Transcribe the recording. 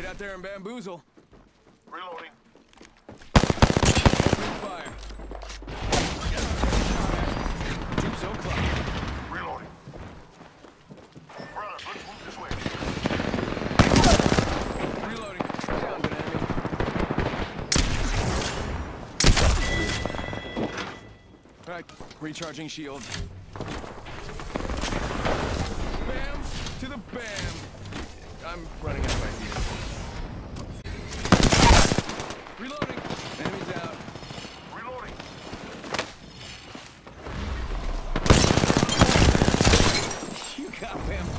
Get out there and bamboozle. Reloading. Fire. Troops on clock. Reloading. Brothers, let's move this way. Reloading. Down, good. All right, recharging shield. Bam to the bam. I'm running out of ideas. Reloading. Enemies out. Reloading. You got him.